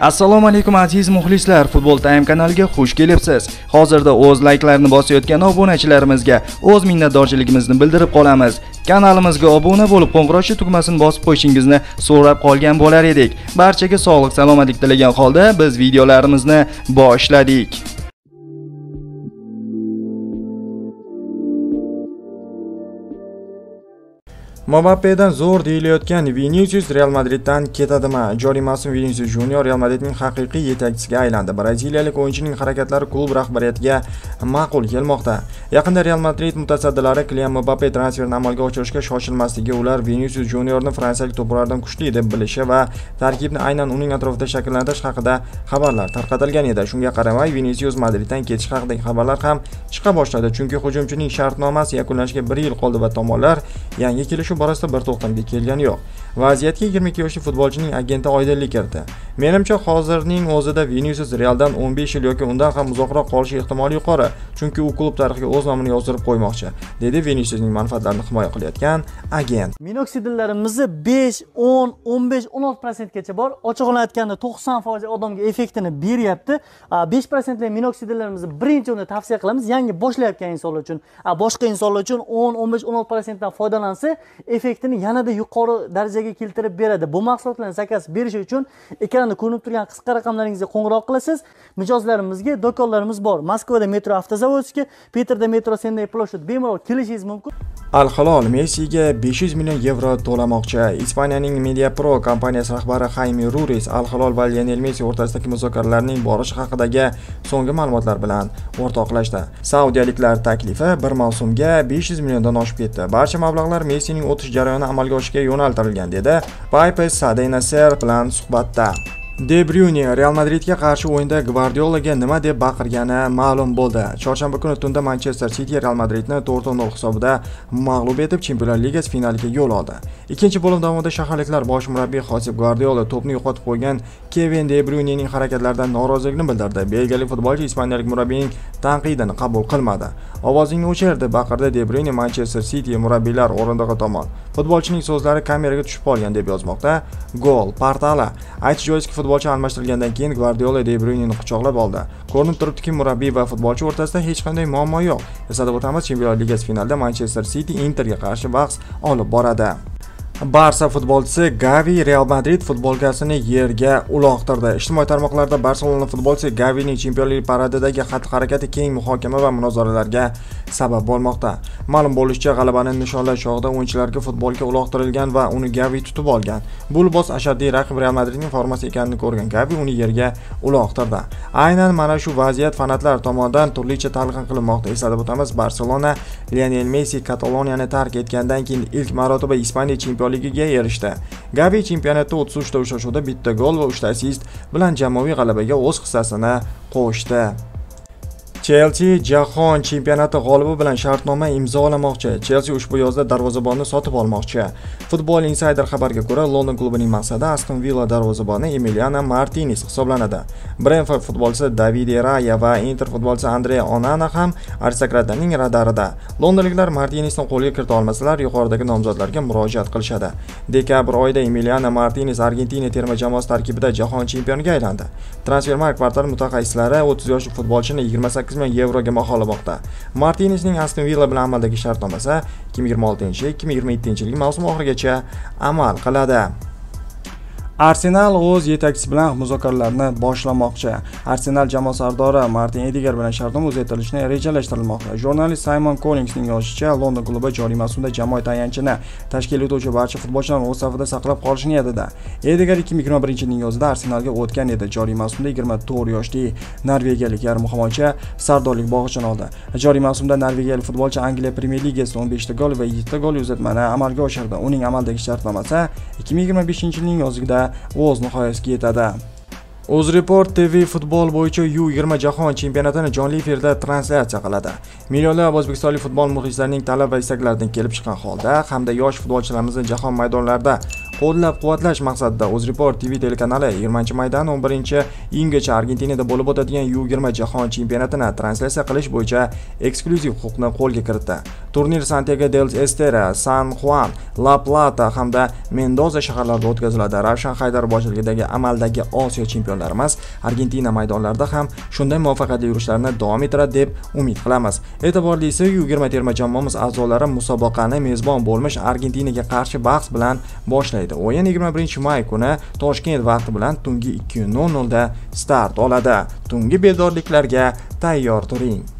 assalomu alaykum aziz muxlislar. Futbol time kanaliga xush kelibsiz. Hozirda o'z layklarni bosayotgan obunachilarimizga o'z minnatdorchiligimizni bildirib qolamiz. Kanalimizga obuna bo'lib qo'ng'iroqcha tugmasini bosib qo'yishingizni so'rab qolgan bo'lar edik. Barchaga sog'lik salomatlik tilagan holda biz videolarimizni boshladik. Mbappedan zo'r deyilayotgan Vinicius Real Madriddan ketadimi? Joriy mavsum Vinicius Junior Real Madridning haqiqiy yetakchisiga aylandi. Braziliyalik o'yinchining harakatlari klub rahbariyatiga ma'qul kelmoqda. Yaqinda Real Madrid mutasaddilari Kylian Mbappe transferini amalga oshirishga shoshilmasligi, ular Vinicius Juniorni fransiyalik to'plardan kuchli deb bilishi va tarkibni aynan uning atrofida shakllantirish haqida xabarlar tarqatilgan edi. Shunga qaramay, Vinicius Madriddan ketish haqidagi xabarlar ham chiqa boshladi, chunki hujumchining shartnomasi yakunlanishiga 1 yil qoldi va tomonlar yangi kelishuv borasida bir to'xtamga kelgani yo'q. Vaziyatga 22 yoshli futbolchining agenti oydinlik kiritdi. Menimcha hozirning o'zida vinisius realdan 15 yil yoki undan ham uzoqroq qolishi ehtimoli yuqori chunki u klub tarixiga o'z nomini yozdirib qo'ymoqchi dedi vinisiusning manfaatlarini himoya qilayotgan agent. Minoksidillarimizni 5 10 15 16 prosentgacha bor. Ochig'ini aytganda 90 foiz odamga effektini beryapti. 5 prosentli minoksidillarimizni birinchi o'rinda tavsiya qilamiz. Yangi boshlayotgan insonlar uchun boshqa insonlar uchun 10 15 16 prosentdan foydalansa effektini yanada yuqori darajaga keltirib beradi. Bu mahsulotlarni zakaz berish uchun ekranda ko'rinib turgan qisqa raqamlaringizga qo'ng'iroq qilasiz. Mijozlarimizga do'konlarimiz bor. Moskvada metro avtozavodskiy peterda metro senday ploshad bemalol kelishingiz mumkin. Al hilol messiga 500 million yevro to'lamoqchi. Ispaniyaning mediapro kompaniyasi rahbari Jaime ruris al hilol va lionel messi o'rtasidagi muzokaralarning borishi haqidagi so'nggi ma'lumotlar bilan o'rtoqlashdi. Saudiyaliklar taklifi bir mavsumga 500 milliondan oshib ketdi. Barcha mablag'lar messining o'tish jarayoni amalga oshishiga yo'naltirilgan dedi paypes sadey naser bilan suhbatda. De Bruyne Real Madridga qarshi o'yinda Gvardiolaga nima deb baqirgani ma'lum bo'ldi. Chorshanba kuni tunda Manchester City Real Madridni 4-0 hisobida mag'lub etib Chempionlar Ligasi finaliga yo'l oldi. Ikkinchi bo'lim davomida shaharliklar bosh murabbiy Josep Gvardiola to'pni yo'qotib qo'ygan Kevin De Bruynening harakatlaridan noroziligini bildirdi. Belgiyalik futbolchi ispaniyalik murabbiyning tanqidini qabul qilmadi. Ovozingni o'chir deb baqirdi De Bruyne Manchester City murabbiylar o'rindig'i tomon. Futbolchining so'zlari kameraga tushib qolgan deb yozmoqda Goal portali. Aytish joizki, futbolchi almashtirilgandan keyin Gvardiola De Bruyneni quchoqlab oldi. Ko'rinib turibdiki, murabbiy va futbolchi o'rtasida hech qanday muammo yo'q. Eslatib o'tamiz, Chempionlar Ligasi finalida Manchester City Interga qarshi bahs olib boradi. Barsa futbolchisi Gavi Real Madrid futbolkasini yerga uloqtirdi. Ijtimoiy tarmoqlarda Barselona futbolchisi Gavining chempionlik paradidagi xatti-harakati keng muhokama va munozaralarga sabab bo'lmoqda. Ma'lum bo'lishicha, g'alabani nishonlash chog'ida o'yinchilarga futbolka uloqtirilgan va uni Gavi tutib olgan. Bu libos ashaddiy raqib Real Madridning formasi ekanini ko'rgan Gavi uni yerga uloqtirdi. Aynan mana shu vaziyat fanatlar tomonidan turlicha talqin qilinmoqda. Eslatib o'tamiz, Barselona Lionel Messi Kataloniyani tark etgandan keyin ilk marotaba Ispaniya chempion chempionligiga erishdi. Gavi chempionatda 33 ta uchrashuvda bitta gol va 3 ta assist bilan jamoaviy g'alabaga o'z hissasini qo'shdi. Chelsi Jahon chempionati g'olibi bilan shartnoma imzolamoqchi. chelsi ushbu yozda darvozabonni sotib olmoqchi. Football Insider xabarga ko'ra, London klubining maqsadi Aston Villa darvozaboni Emiliano Martinez hisoblanadi. Brentford futbolchisi David Raya va Inter futbolchisi Andrea Onana ham aristokratlarning radarida. Londonliklar Martinezni qo'lga kirita olmasalar, yuqoridagi nomzodlarga murojaat qilishadi. Dekabr oyida Emiliano Martinez Argentina terma jamoasi tarkibida jahon chempioniga aylandi. Transfermarkt portali mutaxassislari 30 yoshli futbolchini 28 sakkiz million yevroga baholamoqda. Martinezning Aston Villa bilan amaldagi shartnomasi 2026-2027 yil mavsum oxirigacha amal qiladi. Arsenal o'z yetakchisi bilan muzokaralarni boshlamoqchi. Arsenal jamoa sardori Martin Ediger bilan shartnoma uzaytirilishini rejalashtirilmoqda. Jurnalist Simon Collingsning yozishicha, London klubi joriy mavsumda jamoa tayanchini tashkil etuvchi barcha futbolchilarni o'z safida saqlab qolish niyatida. Ediger 2021-yilning yozida Arsenalga o'tgan edi. Joriy mavsumda 24 yoshli norvegiyalik yarim himoyachi sardorlik bog'ichini oldi. Joriy mavsumda norvegiyalik futbolchi Angliya Premyer Ligasida 15 ta gol va 7 ta gol uzatmani amalga oshirdi. Uning amaldagi shartnomasi 2025-yilning yozida o'z nihoyasiga yetadi UzReport TV futbol bo'yicha U20 jahon chempionatini jonli efirda translyatsiya qiladi. Millionlab o'zbekistonlik futbol muxlislarining talab va istaklaridan kelib chiqqan holda hamda yosh futbolchilarimizni jahon maydonlarida qo'llab-quvvatlash maqsadida UzReport TV telekanali 20-maydan 11-iyungacha Argentinada bo'lib o'tadigan U20 jahon chempionatini translyatsiya qilish bo'yicha eksklyuziv huquqni qo'lga kiritdi. Turnir Santiago del Estero, San Juan, La Plata hamda Mendoza shaharlarida o'tkaziladi. Ravshan Haydar boshchiligidagi amaldagi Osiyo chempionlarimiz Argentina maydonlarida ham shunday muvaffaqiyatli yurishlarini davom ettiradi deb umid qilamiz. E'tiborlisi U20 terma jamoamiz a'zolari musobaqani mezbon bo'lmish Argentinaga qarshi bahs bilan boshlaydi. O'yin 21-may kuni Toshkent vaqti bilan tungi 2:00 da start oladi. Tungi bedorliklarga tayyor turing.